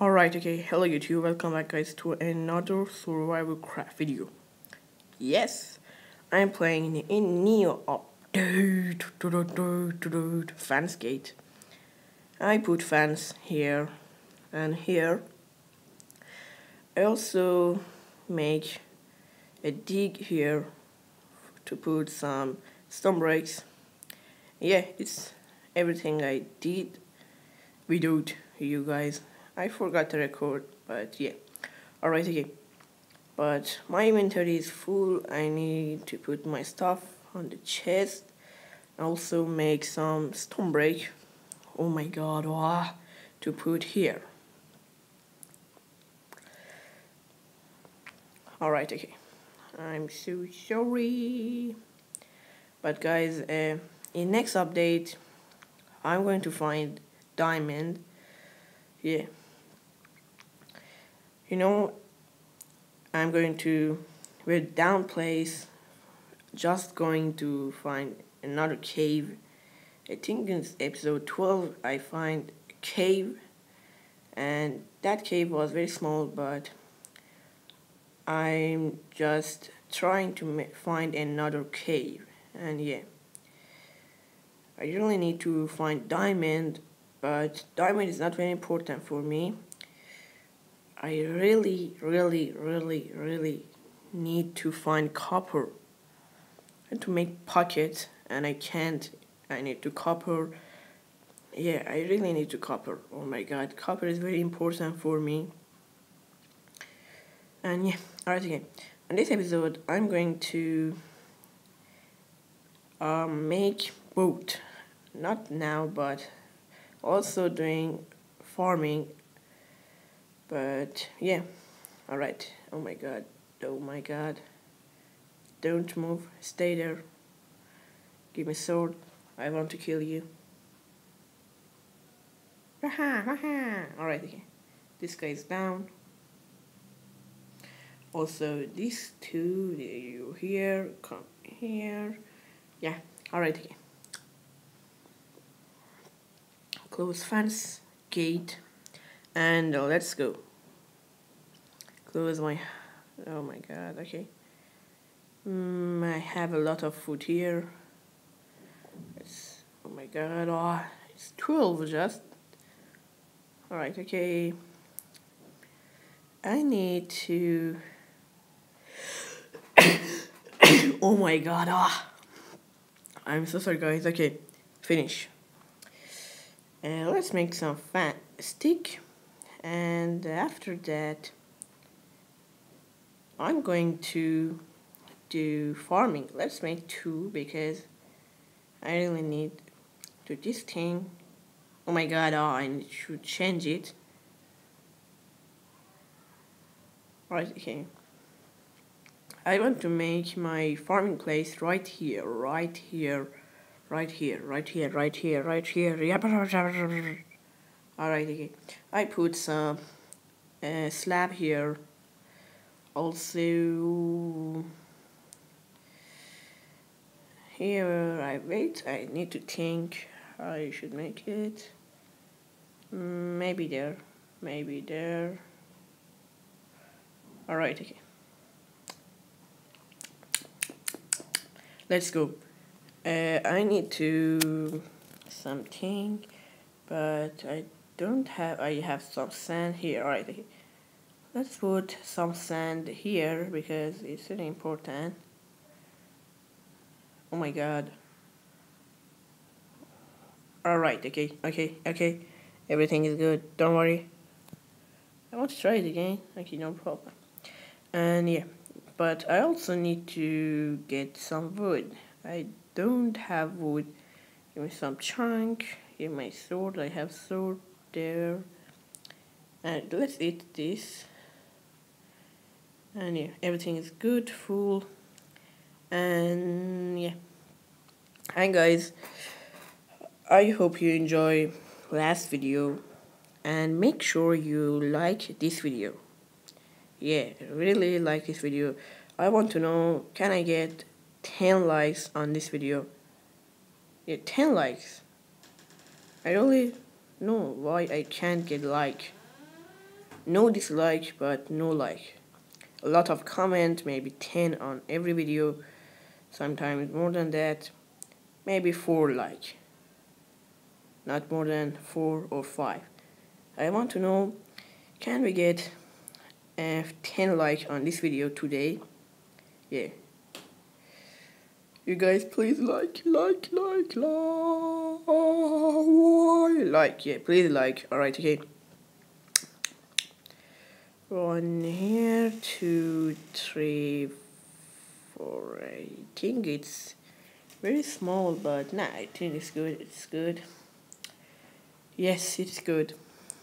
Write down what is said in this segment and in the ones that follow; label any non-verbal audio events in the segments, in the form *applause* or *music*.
Alright, okay, hello YouTube, welcome back guys to another survival craft video. Yes, I'm playing in Neo update, Fansgate. I put fans here and here. I also make a dig here to put some stone breaks. Yeah, it's everything I did without you guys I forgot to record, but yeah. Alright, okay. But my inventory is full. I need to put my stuff on the chest. Also make some stone break. Oh my god, wow. To put here. Alright, okay. I'm so sorry. But guys, uh, in next update, I'm going to find diamond. Yeah you know, I'm going to, we're down place, just going to find another cave. I think in episode 12 I find a cave and that cave was very small but I'm just trying to find another cave and yeah I really need to find diamond but diamond is not very important for me I really, really, really, really need to find copper and to make pockets and I can't. I need to copper. Yeah, I really need to copper. Oh my god, copper is very important for me. And yeah, alright again. In this episode, I'm going to um, make boat. Not now, but also doing farming but yeah, alright. Oh my god. Oh my god. Don't move. Stay there. Give me sword. I want to kill you. Alright, okay. This guy is down. Also, these two, you here, come here. Yeah, alright, okay. Close fence, gate, and uh, let's go close my oh my god okay. Mm, I have a lot of food here. It's oh my god oh it's 12 just. Alright okay. I need to *coughs* oh my god ah oh. I'm so sorry guys. Okay finish. And let's make some fat stick and after that I'm going to do farming. Let's make two because I really need to this thing. Oh my god oh, I should change it. Right okay. I want to make my farming place right here right here right here right here right here right here alright okay. I put some uh, slab here. Also here I wait I need to think. I should make it. Maybe there maybe there. Alright okay. Let's go. Uh, I need to something but I don't have I have some sand here alright let's put some sand here because it's really important. Oh my god. Alright okay okay okay. Everything is good. Don't worry. I want to try it again. Okay no problem. And yeah but I also need to get some wood. I don't have wood. Give me some chunk. Give my sword. I have sword there. And let's eat this. And yeah everything is good full. And yeah. Hi guys. I hope you enjoy last video. And make sure you like this video. Yeah really like this video. I want to know can I get 10 likes on this video? Yeah 10 likes. I really know why I can't get like no dislike but no like. A lot of comment maybe 10 on every video sometimes more than that maybe 4 like. Not more than 4 or 5 I want to know can we get uh, 10 like on this video today? Yeah you guys please like like like like like yeah please like. Alright okay. One here two three four I think it's very small but nah I think it's good it's good. Yes it's good.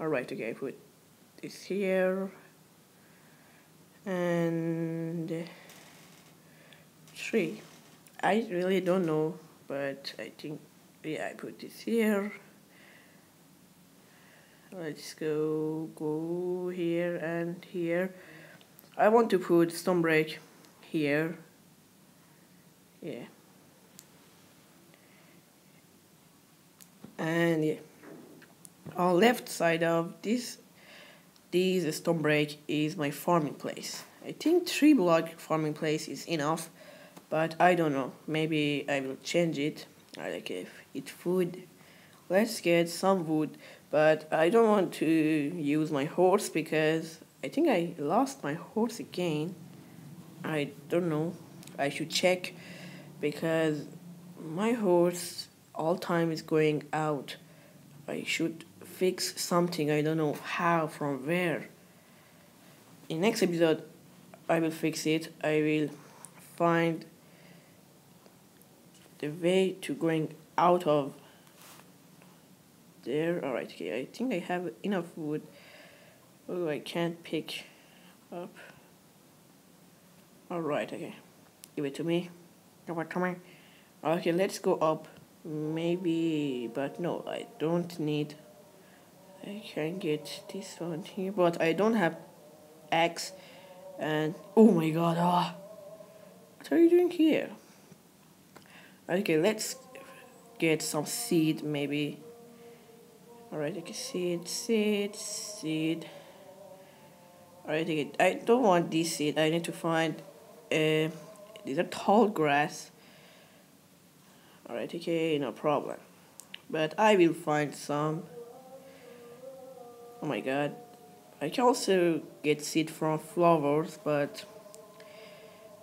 Alright okay I put this here. And three I really don't know but I think yeah I put this here. Let's go go here and here. I want to put Stonebreak here. Yeah. And yeah. On left side of this this Stonebreak is my farming place. I think three block farming place is enough but I don't know. Maybe I will change it. I like if eat food. Let's get some wood but I don't want to use my horse because I think I lost my horse again. I don't know. I should check because my horse all time is going out. I should fix something. I don't know how from where. In next episode I will fix it. I will find the way to going out of there. Alright okay I think I have enough wood. Oh I can't pick up. Alright okay. Give it to me. Come on, to me okay let's go up. Maybe but no I don't need. I can get this one here but I don't have axe and oh my god ah. What are you doing here okay let's get some seed maybe Alright, okay, seed, seed, seed. Alright, okay, I don't want this seed. I need to find uh, these are tall grass. Alright, okay, no problem. But I will find some. Oh my god. I can also get seed from flowers, but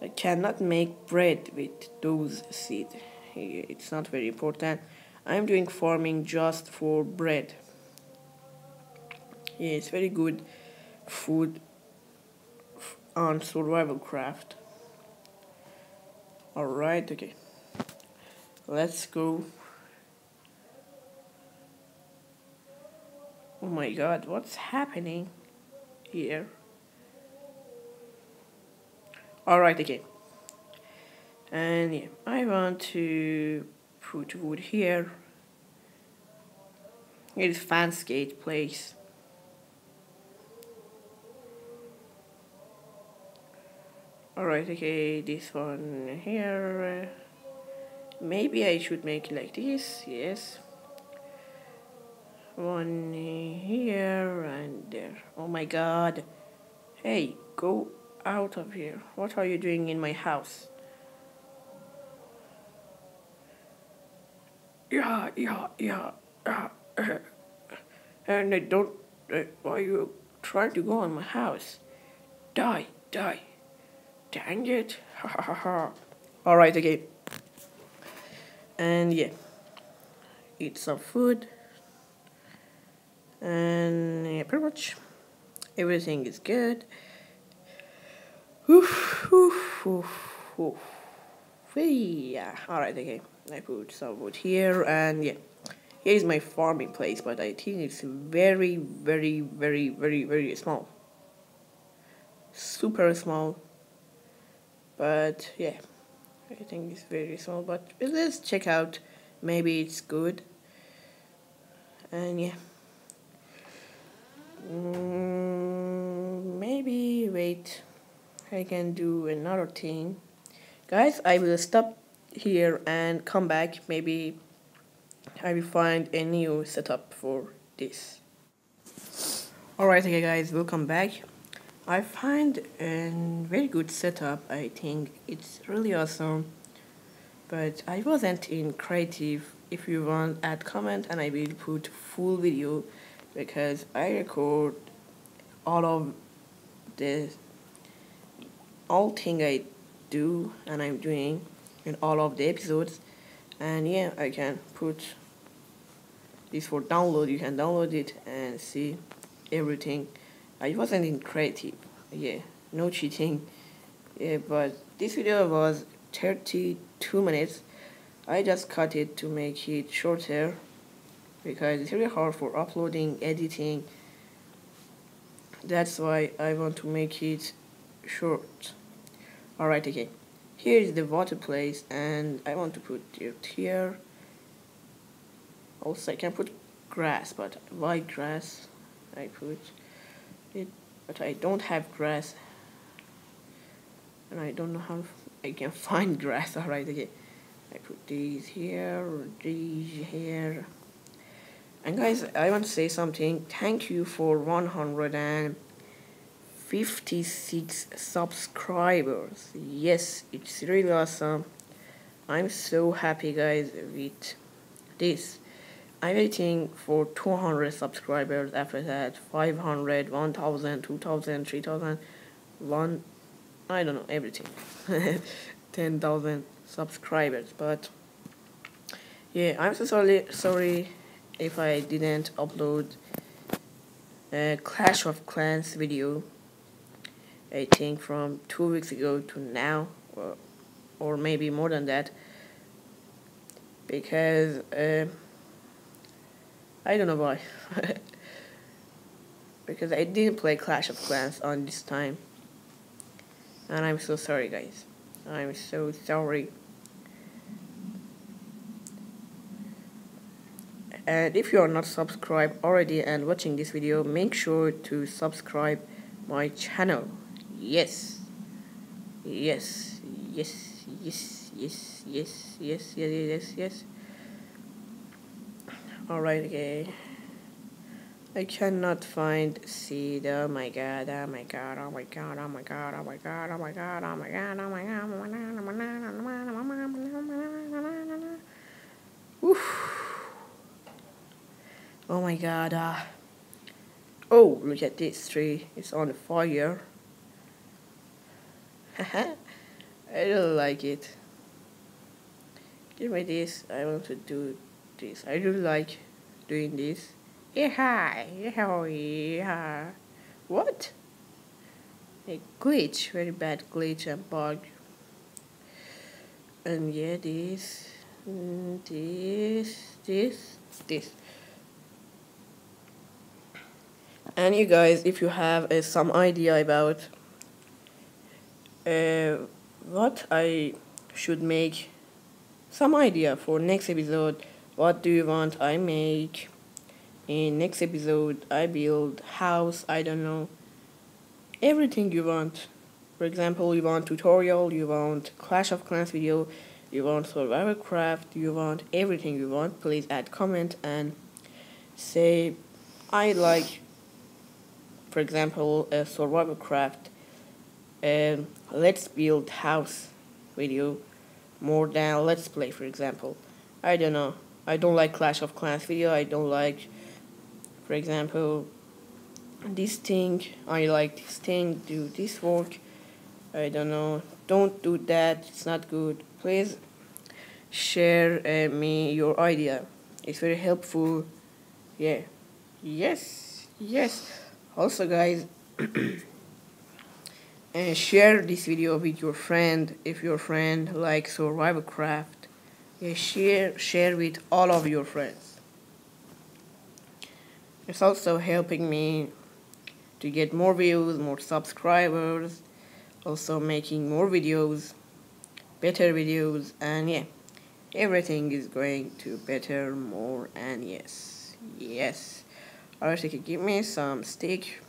I cannot make bread with those seed. It's not very important. I'm doing farming just for bread. Yeah, it's very good food on survival craft. Alright, okay. Let's go. Oh my god, what's happening here? Alright, okay. And yeah, I want to put wood here. It is Fansgate place. Alright, okay, this one here. Maybe I should make it like this, yes. One here and there. Oh my god. Hey, go out of here. What are you doing in my house? Yeah, yeah, yeah, yeah. and they don't, uh, why you trying to go on my house? Die, die. Dang it. *laughs* Ha ha ha. Alright, okay. And yeah. Eat some food. And yeah, pretty much everything is good. Oof, oof, oof, oof. Yeah. Alright, okay. I put some wood here and yeah here is my farming place but I think it's very very very very very small. Super small but yeah I think it's very small but let's check out. Maybe it's good. And yeah. Mm, maybe wait I can do another thing. Guys I will stop here and come back maybe I will find a new setup for this Alright okay guys, welcome back. I find a very good setup, I think it's really awesome. But I wasn't in creative, if you want add comment and I will put full video because I record all of the all thing I do and I'm doing in all of the episodes. And yeah I can put this for download. You can download it and see everything. Uh, I wasn't in creative. Yeah no cheating. Yeah but this video was 32 minutes. I just cut it to make it shorter because it's really hard for uploading editing. That's why I want to make it short. Alright okay here is the water place and I want to put it here. Also I can put grass but why grass I put it but I don't have grass. And I don't know how I can *laughs* find grass. Alright okay. I put these here these here. And guys I want to say something. Thank you for 156 subscribers. Yes it's really awesome. I'm so happy guys with this. I'm waiting for 200 subscribers. After that 500 1000 2000 3000 1 I don't know everything. *laughs* 10,000 subscribers. But yeah I'm so sorry sorry if I didn't upload a Clash of Clans video I think from two weeks ago to now or, or maybe more than that because uh, I don't know why. *laughs* because I didn't play Clash of Clans on this time. And I'm so sorry guys. I'm so sorry. And if you are not subscribed already and watching this video, make sure to subscribe my channel. Yes. Yes. Yes. Yes. Yes. Yes. Yes. Yes. Yes. Yes. Alright, okay. I cannot find seed. Oh my god, oh my god, oh my god, oh my god, oh my god, oh my god, oh my god, oh my god, oh my god. Oof. Oh my god. Uh. Oh, look at this tree. It's on fire. *laughs* I don't like it. Give me this. I want to do this. I do like doing this. Yeah, yeah, yeah. What? A glitch, very bad glitch and bug. And yeah, this, this, this, this. And you guys, if you have uh, some idea about uh, what I should make, some idea for next episode, what do you want I make? In next episode I build house I don't know everything you want. For example you want tutorial you want Clash of Clans video you want survival craft you want everything you want. Please add comment and say I like for example a survival craft and let's build house video more than let's play for example I don't know I don't like Clash of Clans video. I don't like, for example, this thing. I like this thing. Do this work. I don't know. Don't do that. It's not good. Please share uh, me your idea. It's very helpful. Yeah. Yes. Yes. Also, guys. *clears throat* and share this video with your friend if your friend likes survival craft yeah, share share with all of your friends. It's also helping me to get more views more subscribers also making more videos better videos and yeah everything is going to better more and yes yes. Alright okay give me some stick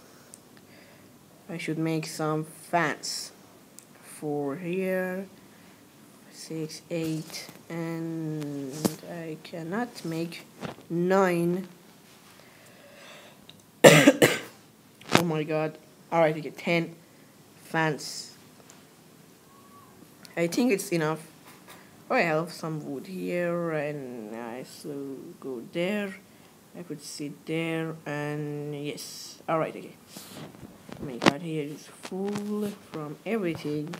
I should make some fans for here six, eight, and I cannot make nine. *coughs* Oh my god. Alright, okay, 10 fans. I think it's enough. Oh, I have some wood here and I so go there. I could sit there and yes. Alright, okay. Oh my god, here is full from everything.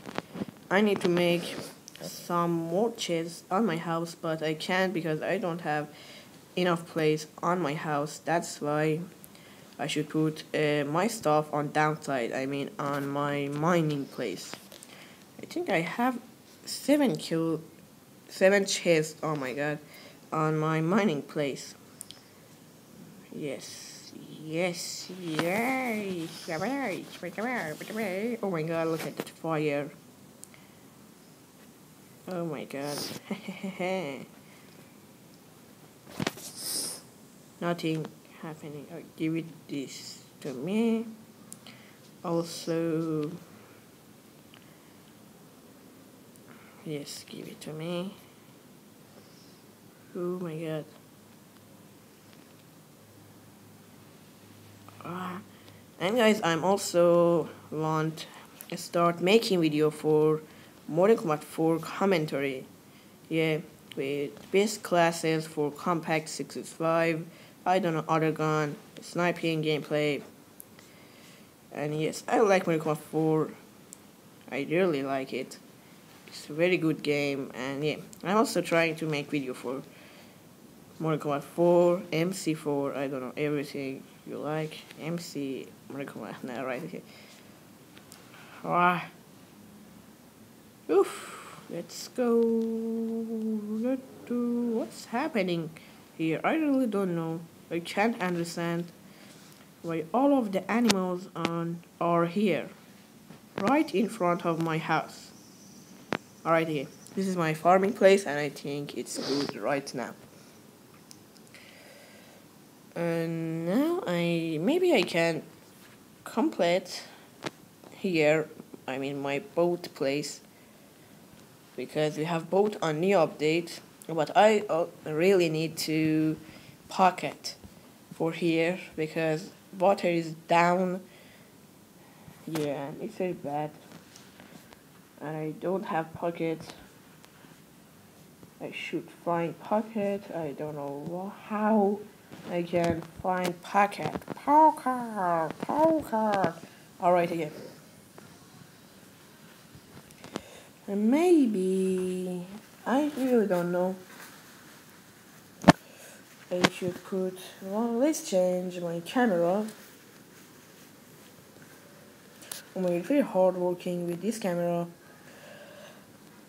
I need to make some more chests on my house, but I can't because I don't have enough place on my house. That's why I should put uh, my stuff on downside. I mean on my mining place. I think I have seven kill, seven chests. Oh my god, on my mining place. Yes, yes, yes. Oh my god, look at that fire. Oh my god. *laughs* Nothing happening. I'll give it this to me. Also, yes, give it to me. Oh my god. Uh, and guys, I'm also want to start making video for Modern Combat 4 commentary. Yeah, with best classes for Compact 665, I don't know, other gun, sniping gameplay. And yes, I like Modern Combat 4. I really like it. It's a very good game, and yeah, I'm also trying to make video for Modern Combat 4, MC4, I don't know, everything you like. MC, no, right, okay. Ah. Oof, let's go. Let's do what's happening here. I really don't know. I can't understand why all of the animals on are here, right in front of my house. Alright, here. This is my farming place, and I think it's good right now. And I can complete here. I mean my boat place because we have boat on new update but I uh, really need to pocket for here because water is down. Yeah it's very bad. And I don't have pocket. I should find pocket I don't know how I can find pocket poker poker alright again And maybe, I really don't know. I should put, well, let's change my camera. I'm oh very hard working with this camera.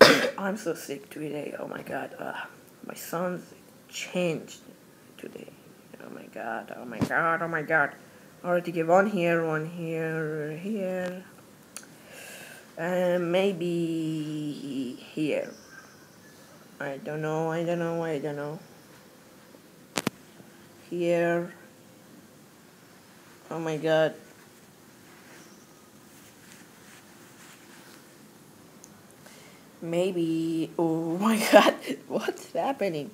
*coughs* I'm so sick today. Oh my god. Uh, my son's changed today. Oh my god. Oh my god. Oh my god. To give one here, one here, here. And maybe here. I don't know, I don't know, I don't know. Here. Oh my god. Maybe, oh *laughs* my god, what's happening?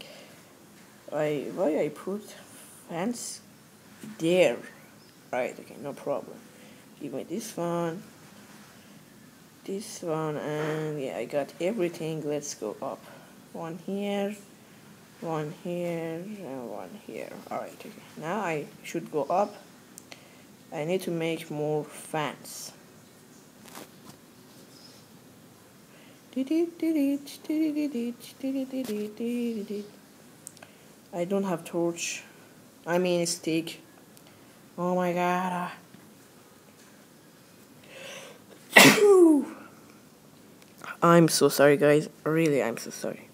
I, why I put fence there? Right, okay, no problem. Give me this one this one and yeah I got everything let's go up one here one here and one here alright okay. now I should go up I need to make more fans I don't have torch I mean stick oh my god *coughs* I'm so sorry, guys. Really, I'm so sorry.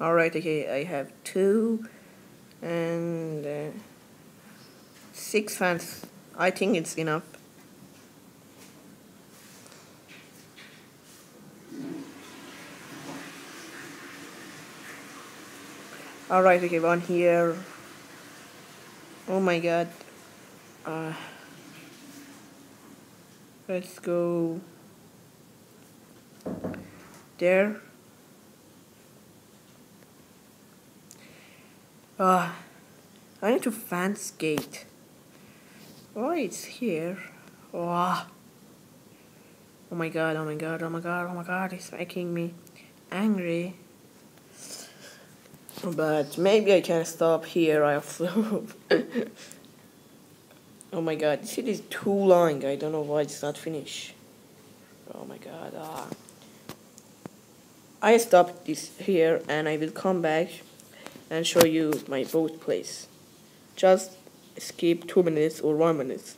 Alright, okay, I have two and uh, six fans. I think it's enough. Alright, okay, one here. Oh my god. Uh, let's go there ah I need to fence gate. Oh, it's here. Oh. oh my god, oh my god, oh my god, oh my god, it's making me angry. But maybe I can stop here also. *laughs* oh my god, this is too long. I don't know why it's not finished. Oh my god. Ah. I stop this here and I will come back and show you my boat place. Just skip two minutes or one minute.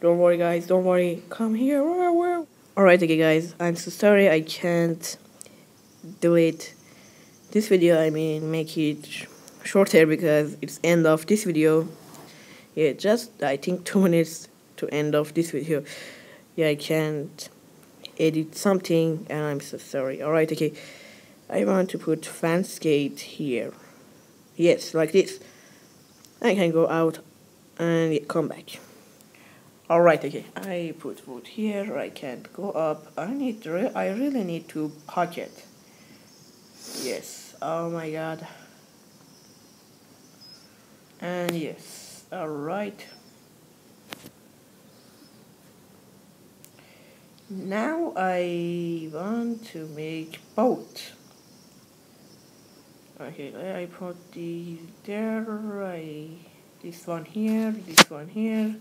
Don't worry guys, don't worry. Come here. Alright okay guys, I'm so sorry I can't delete this video I mean make it shorter because it's end of this video. Yeah just I think two minutes to end of this video. Yeah I can't edit something and I'm so sorry. Alright okay. I want to put gate here. Yes like this. I can go out and come back. Alright okay. I put wood here. I can't go up. I need I really need to pocket yes. Oh my god. And yes. Alright now I want to make boat. Okay I put the there I this one here this one here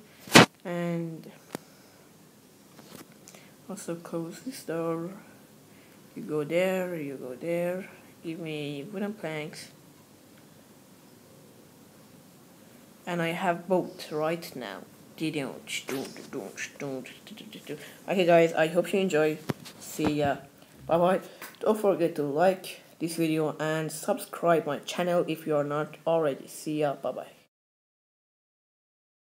and also close this door. You go there you go there give me wooden planks. And I have both right now. Okay guys I hope you enjoy see ya bye bye don't forget to like this video and subscribe my channel if you are not already see ya bye bye